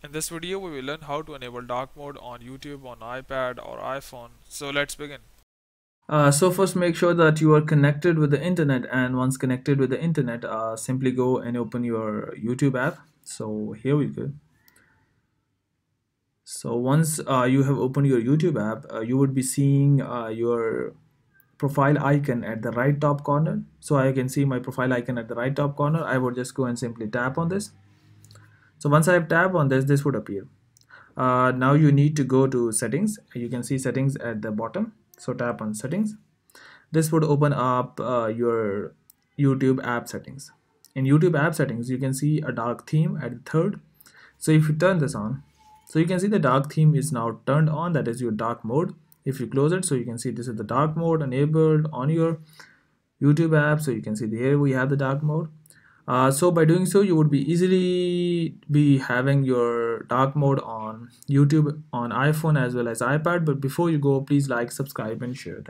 In this video we will learn how to enable dark mode on YouTube on iPad or iPhone. So let's begin. Uh, so first make sure that you are connected with the internet and once connected with the internet uh, simply go and open your YouTube app. So here we go. So once uh, you have opened your YouTube app uh, you would be seeing uh, your profile icon at the right top corner. So I can see my profile icon at the right top corner. I would just go and simply tap on this so once I tapped on this this would appear. Uh, now you need to go to settings. You can see settings at the bottom. So tap on settings. This would open up uh, your YouTube app settings. In YouTube app settings you can see a dark theme at the third. So if you turn this on so you can see the dark theme is now turned on. That is your dark mode. If you close it so you can see this is the dark mode enabled on your YouTube app. So you can see here we have the dark mode uh, so by doing so you would be easily be having your dark mode on YouTube on iPhone as well as iPad. But before you go please like subscribe and share